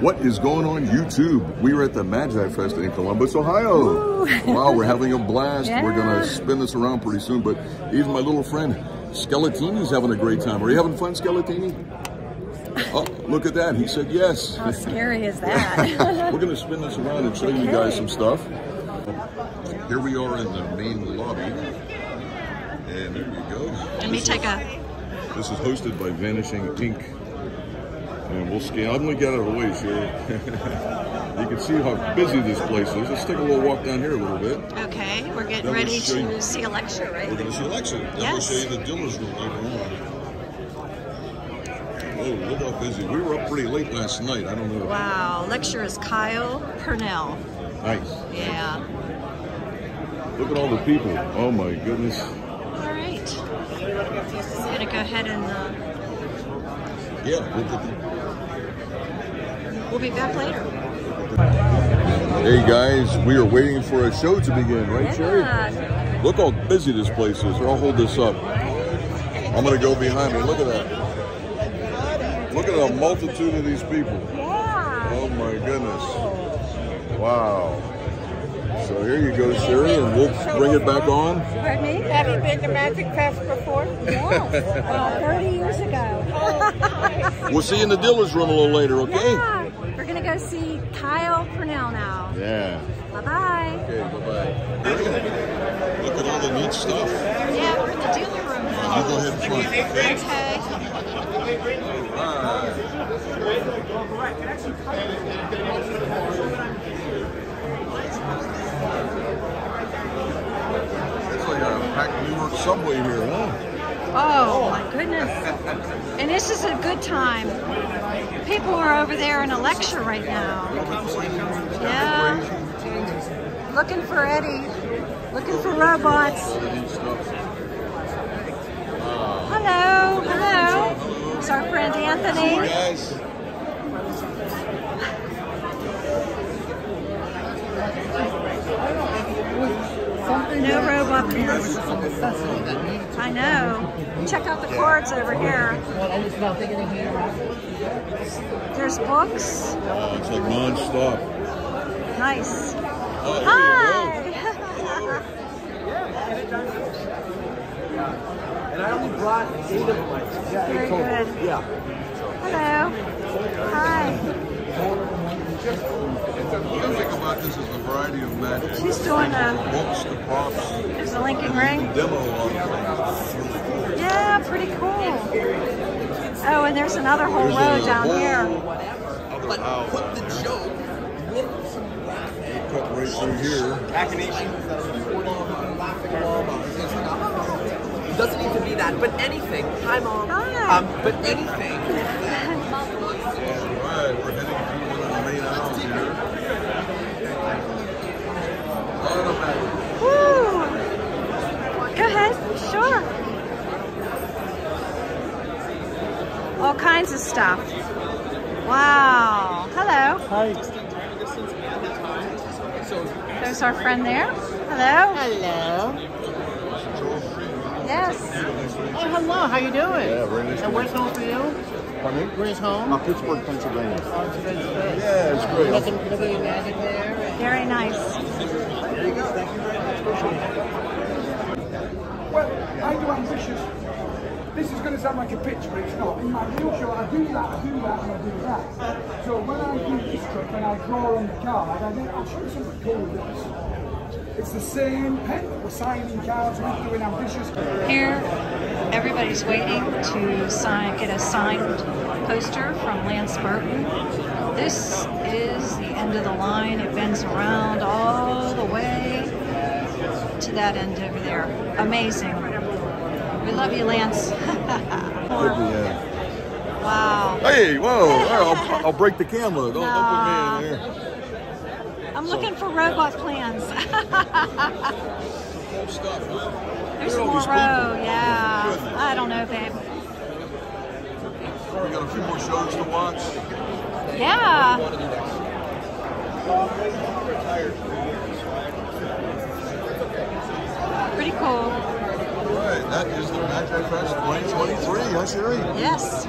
What is going on YouTube? We are at the Magi Fest in Columbus, Ohio. wow, we're having a blast. Yeah. We're going to spin this around pretty soon, but even my little friend Skeletini's having a great time. Are you having fun, Skeletini? Oh, look at that. He said yes. How scary is that? We're going to spin this around and show you guys some stuff. Here we are in the main lobby. And there you go. Let me take a. This is hosted by Vanishing Inc. And we'll scan. I'm going to get out of the way, Cheri. you can see how busy this place is. Let's take a little walk down here a little bit. Okay, we're getting ready to see a lecture, right? We're going to see Alexa. Then we'll show you the dealer's room later on. Oh, look how busy. We were up pretty late last night. I don't know. Wow, lecture is Kyle Purnell. Nice. Yeah. Look at all the people. Oh my goodness. All right. I'm gonna go ahead and uh, Yeah. Look at we'll be back later. Hey guys, we are waiting for a show to begin, right, Cheri? Yeah. Look how busy this place is. Here, I'll hold this up. I'm gonna go behind me. Look at that. Look at the multitude of these people. Yeah. Oh my goodness. Wow. So here you go, Cheri, and we'll bring it back on. Pardon me? Have you been to Magic Fest before? Yes. About 30 years ago. We'll see you in the dealer's room a little later, okay? Yeah. We're gonna see Kyle Purnell now. Yeah. Bye bye. Okay, bye-bye. Look at all the neat stuff. Yeah, we're in the dealer room You now. go ahead and front. Okay. It's like a packed New York subway here, huh? Oh my goodness. And this is a good time. People are over there in a lecture right now. Yeah. Looking for Eddie. Looking for robots. Hello. Hello. It's our friend Anthony. Guys. No robot pins. I know. Check out the cards over here. There's books. Oh, it's like non-stop. Nice. Oh, Hi. And I only brought eight of them. Yeah, Very eight total. good. Yeah. Hello. Hi. What I this is the variety of magic. She's doing a, Books, the props, there's a linking ring. demo on it. Yeah, pretty cool. Oh, and there's another whole row down here. Wow. Put the joke with Cut right through here. machinations that are recording It doesn't need to be that, but anything. Hi, mom. Hi. Um, but anything. All right, we're heading through one of the main aisles here. Lot of magic. Woo! Go ahead, sure. All kinds of stuff. Wow. Hello. Hi. There's our friend there. Hello. Hello. Yes. Oh, hello. How you doing? Yeah, very nice. And where's home for you? Pardon me? Where's home? Uh, Pittsburgh, Pennsylvania. Oh, it's good space. Yeah, it's You got great. the Liberty Magic there. Very nice. Well, I do ambitious. This is going to sound like a pitch, but it's not. In my real show, I do that, I do that, and I do that. So when I do this trick and I draw on the card, I then I'll show you something cool. It's the same pen that we're signing cards with, doing ambitious. Here, everybody's waiting to sign, get a signed poster from Lance Burton. This is the end of the line. It bends around all the way to that end over there. Amazing. We love you, Lance. Wow. Hey, whoa! I'll, I'll break the camera. Don't, put me in there. I'm looking for robot plans. Stuff, huh? There's more row. Yeah. Goodness. I don't know, babe. We got a few more shows to watch. Yeah. Pretty cool. All right, that is the Magi Fest 2023. Huh, Cheri? Yes.